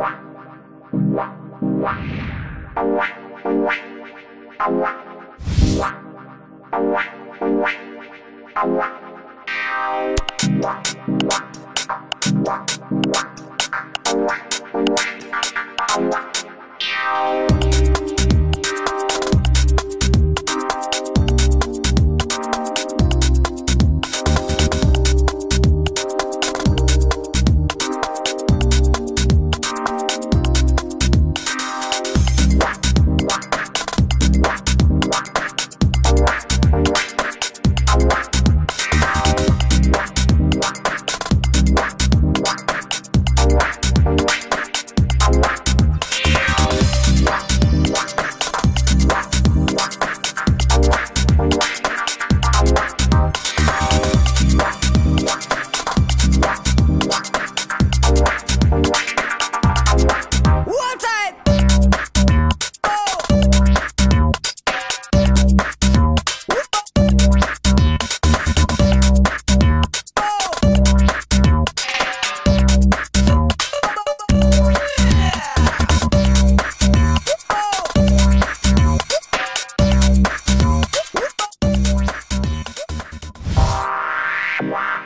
Wow. Wow.